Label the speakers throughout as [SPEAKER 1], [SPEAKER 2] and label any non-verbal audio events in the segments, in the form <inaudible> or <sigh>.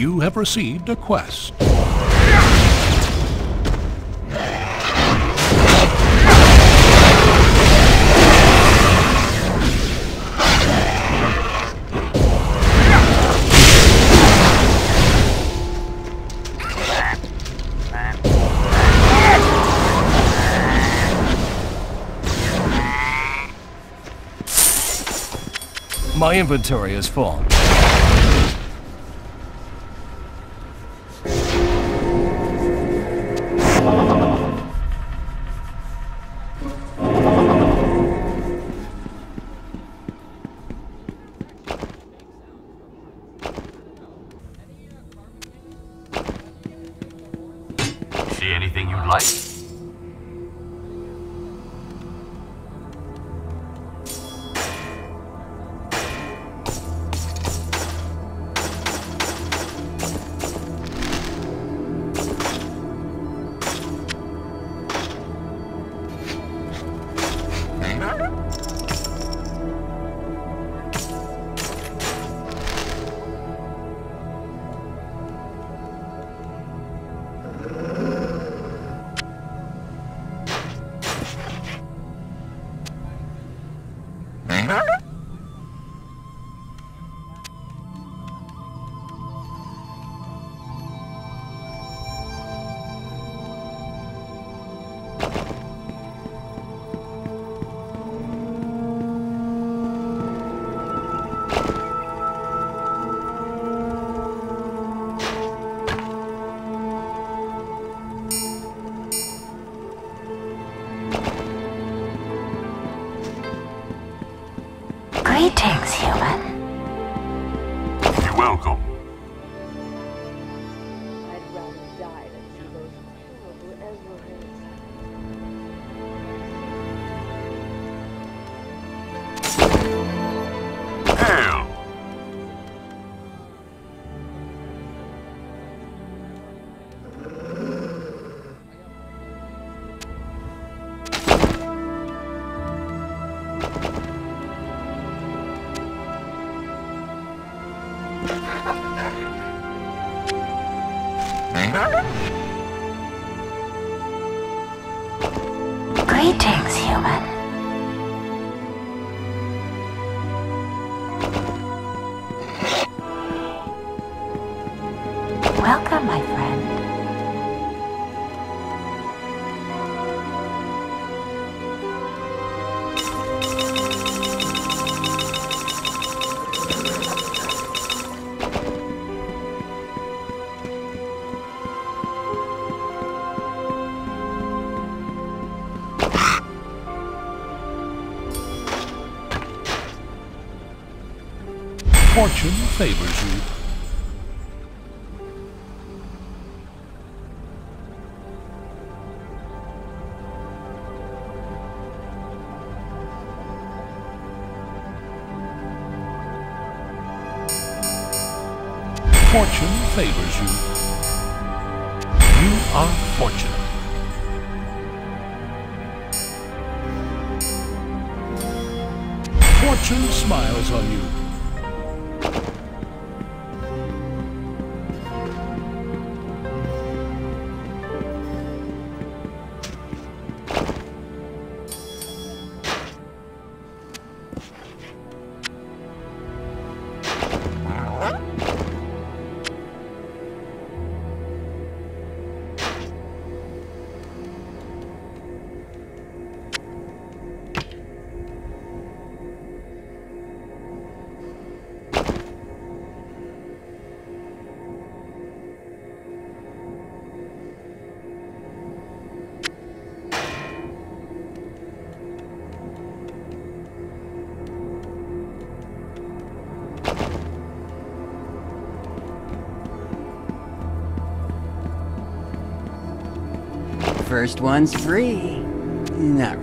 [SPEAKER 1] You have received a quest.
[SPEAKER 2] My inventory is full.
[SPEAKER 3] Greetings, human.
[SPEAKER 1] Favors you.
[SPEAKER 4] First one's free. Not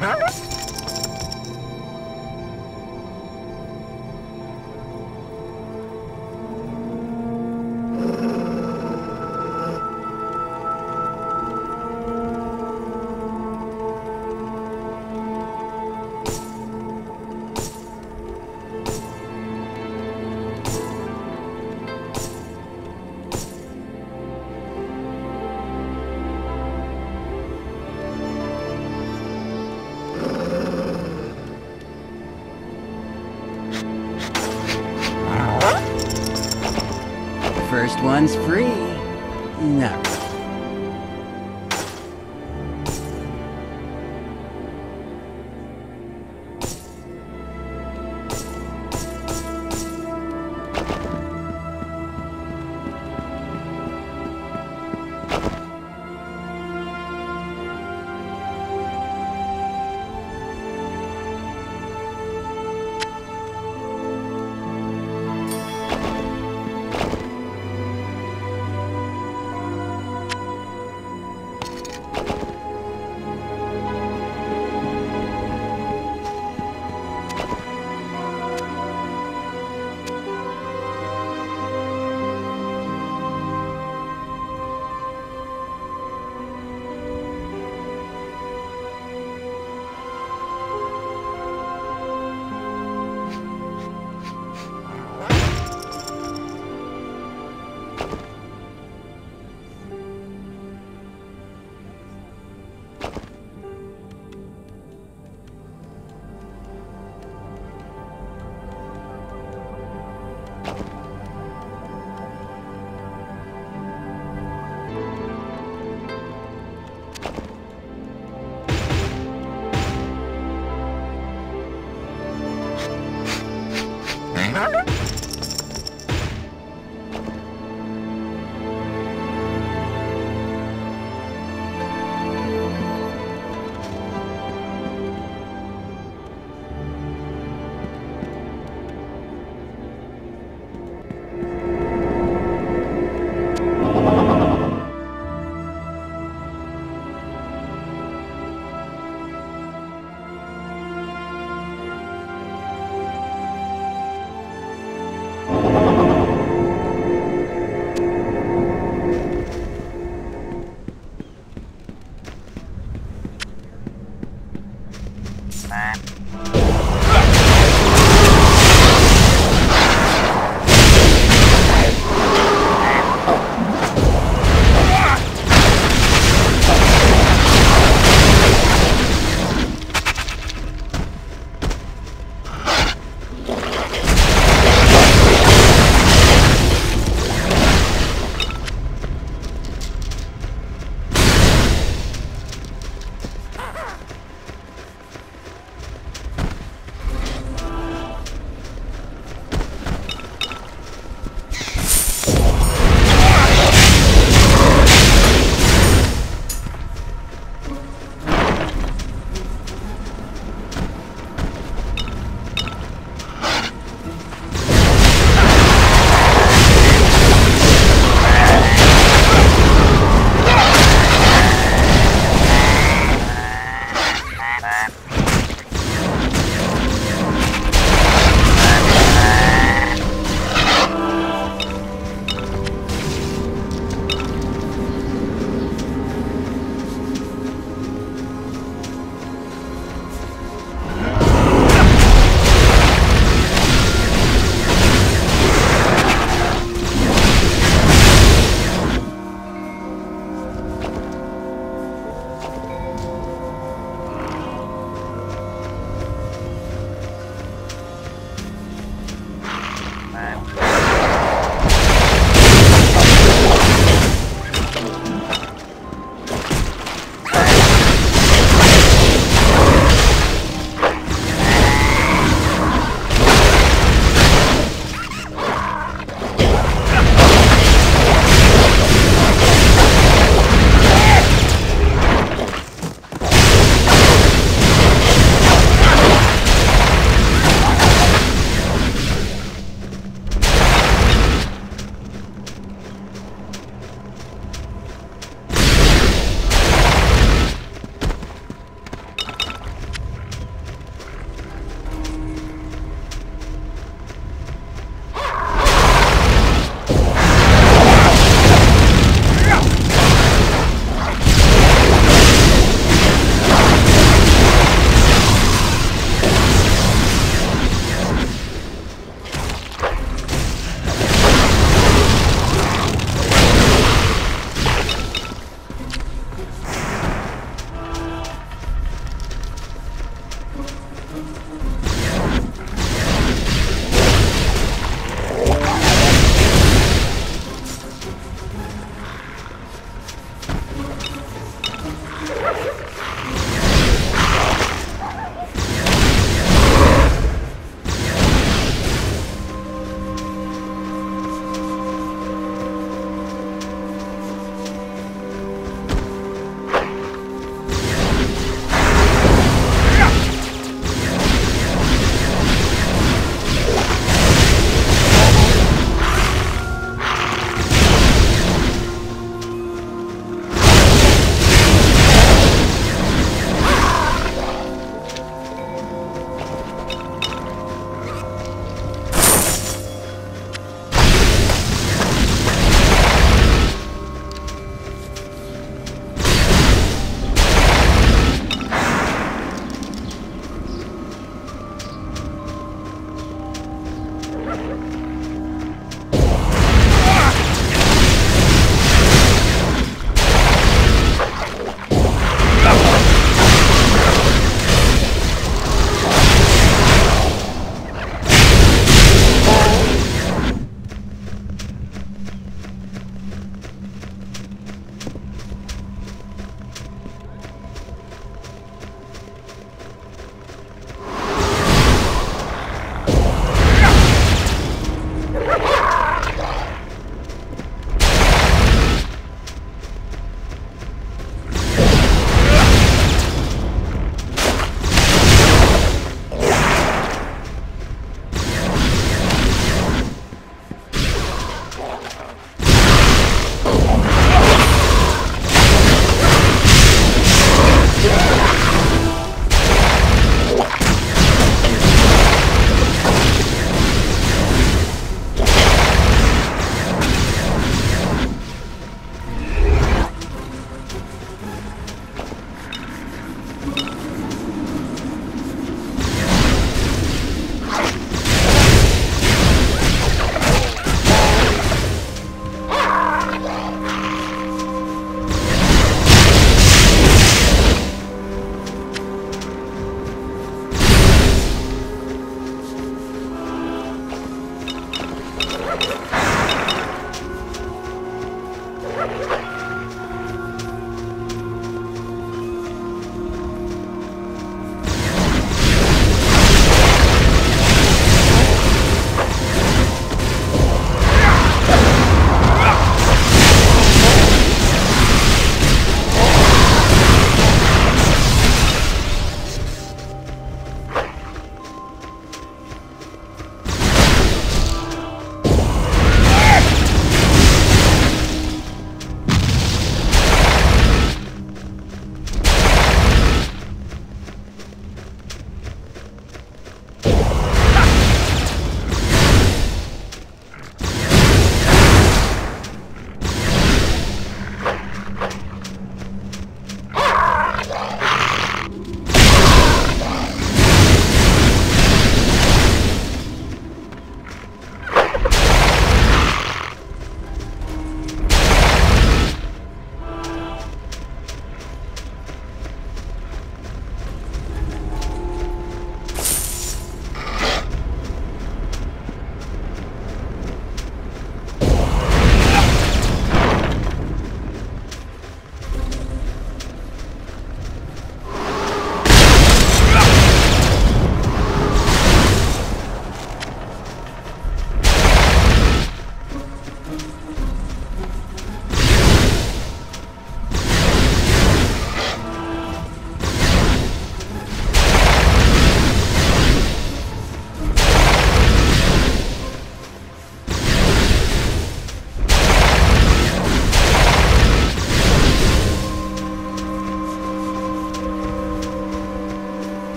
[SPEAKER 5] Huh?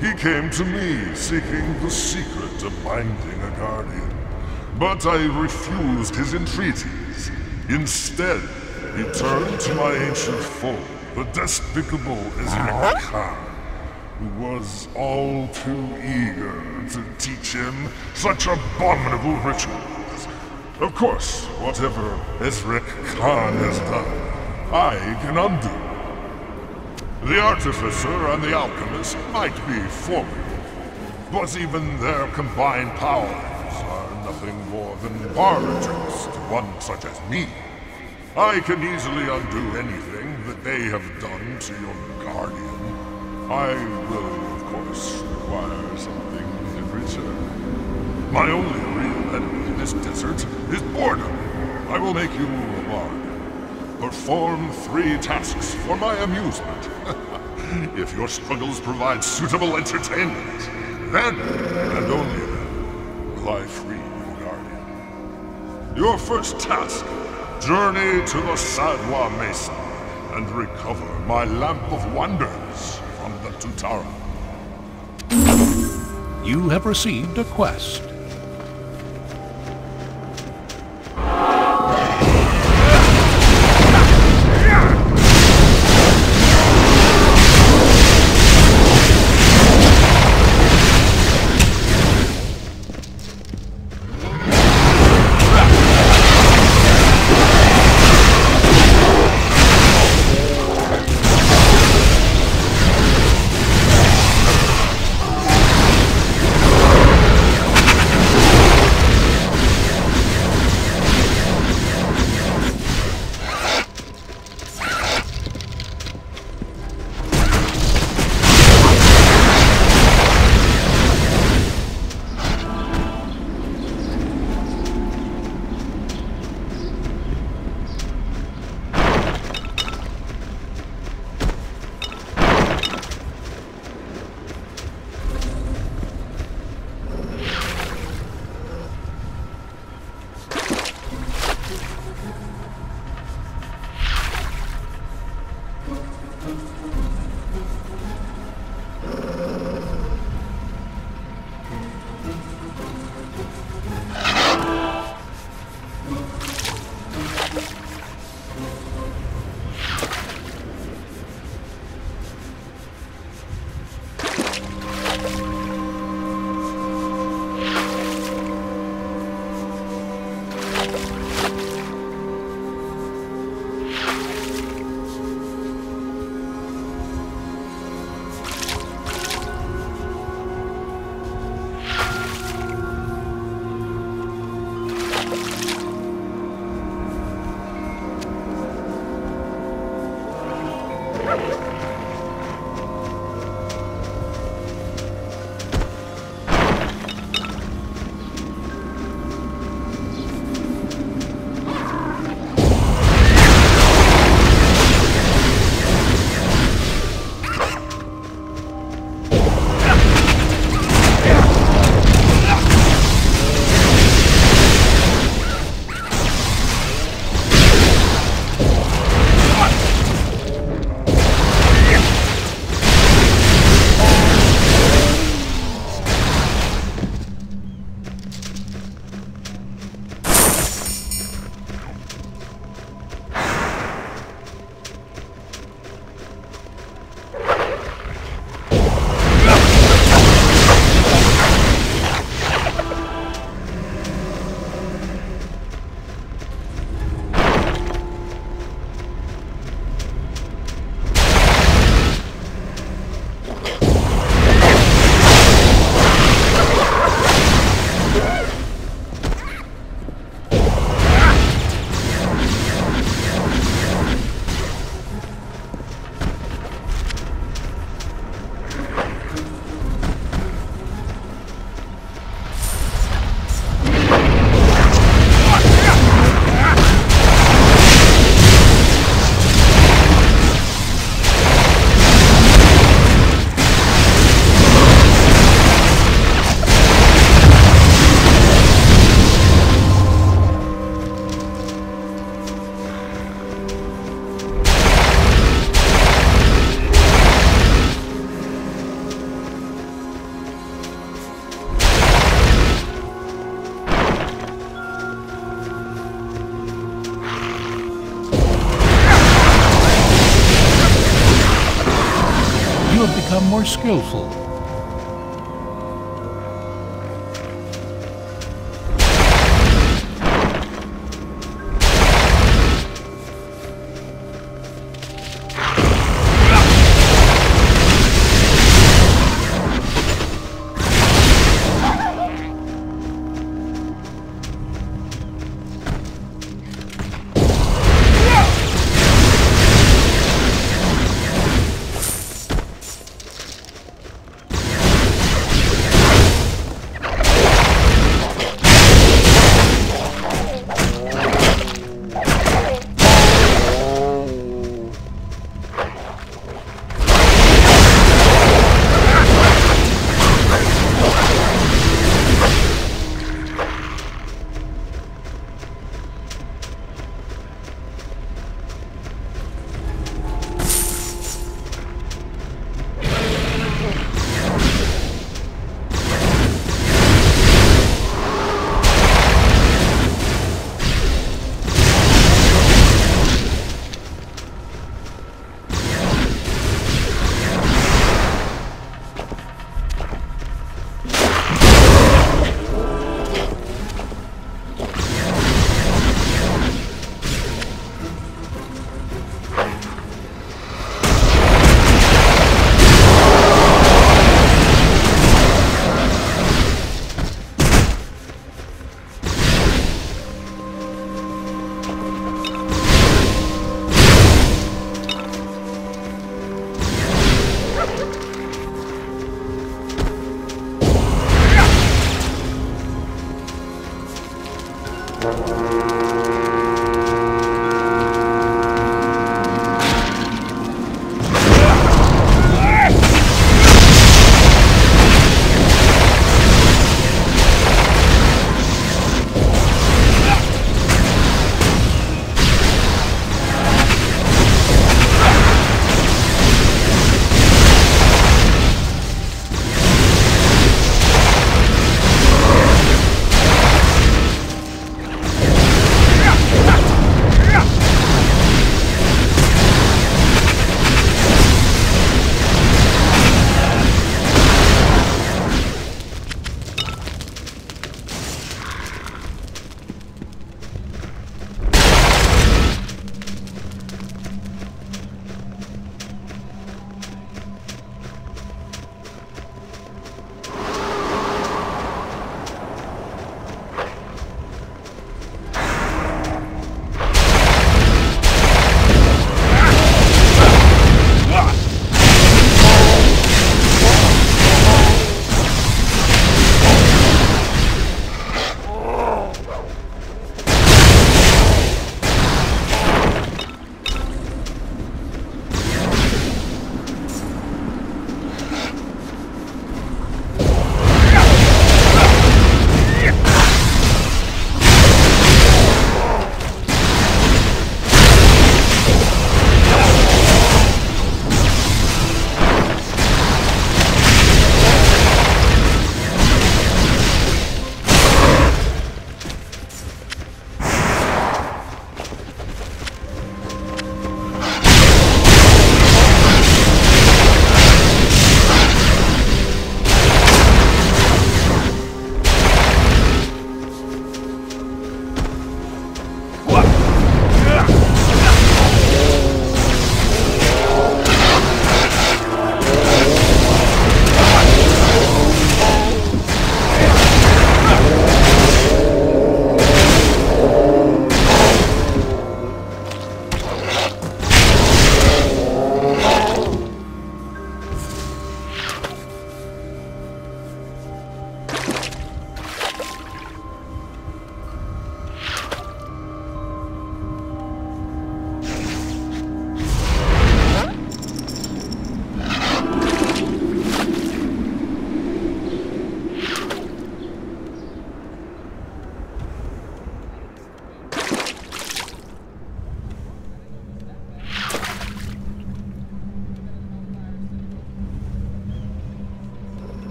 [SPEAKER 5] He came to me seeking the secret of binding a guardian. But I refused his entreaties. Instead, he turned to my ancient foe, the despicable Ezrek Khan, who was all too eager to teach him such abominable rituals. Of course, whatever Ezrek Khan has done, I can undo. The Artificer and the Alchemist might be formidable, but even their combined powers are nothing more than tricks to one such as me. I can easily undo anything that they have done to your guardian. I will, of course, require something in return. My only real enemy in this desert is boredom. I will make you. Perform three tasks for my amusement. <laughs> if your struggles provide suitable entertainment, then, and only then, will I free your guardian. Your first task, journey to the Sadwa Mesa and recover my Lamp of Wonders from the Tutara.
[SPEAKER 1] You have received a quest. More skillful.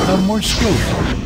[SPEAKER 1] become more skillful.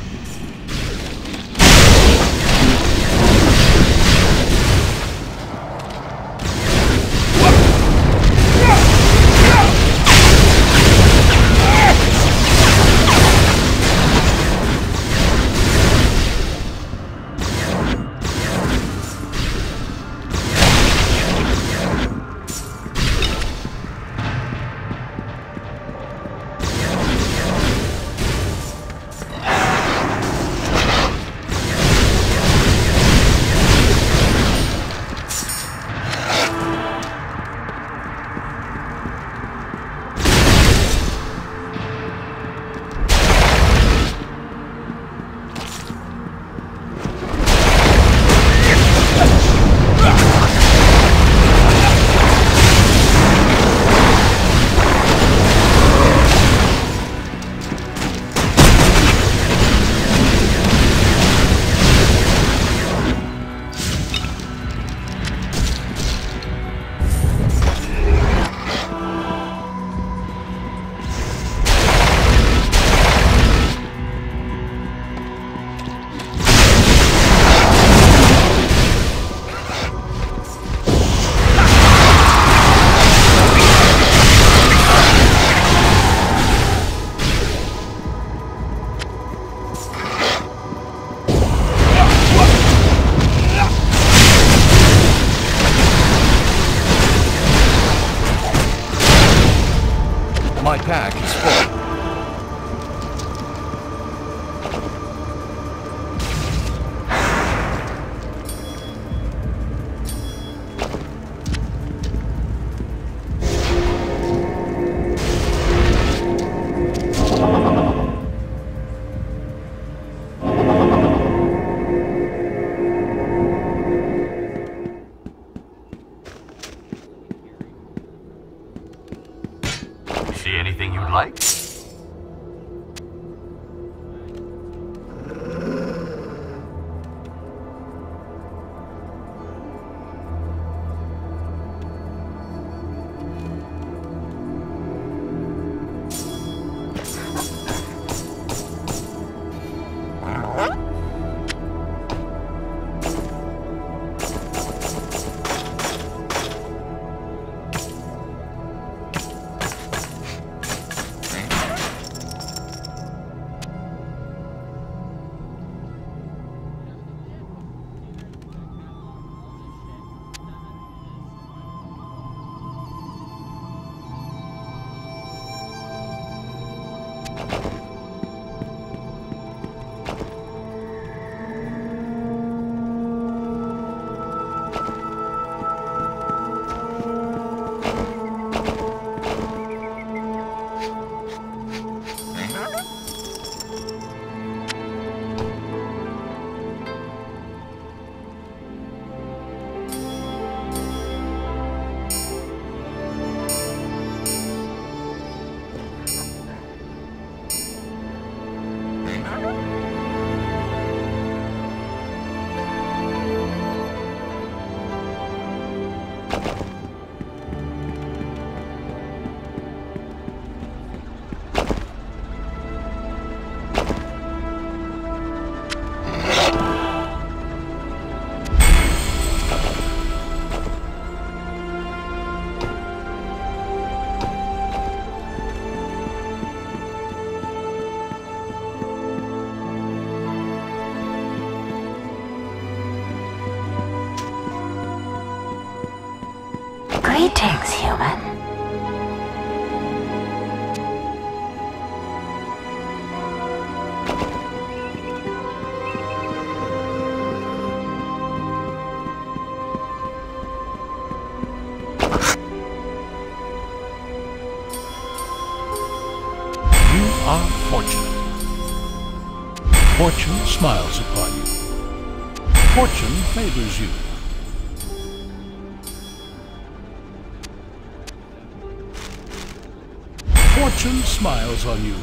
[SPEAKER 1] Fortune smiles on you.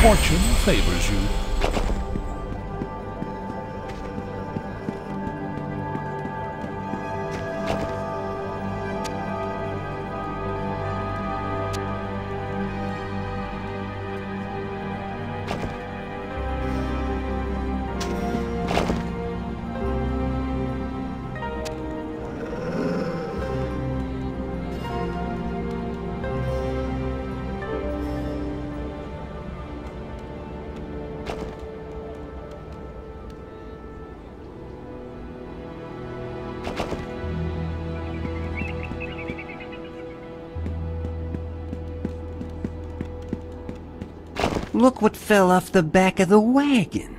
[SPEAKER 1] Fortune favors you.
[SPEAKER 4] Look what fell off the back of the wagon.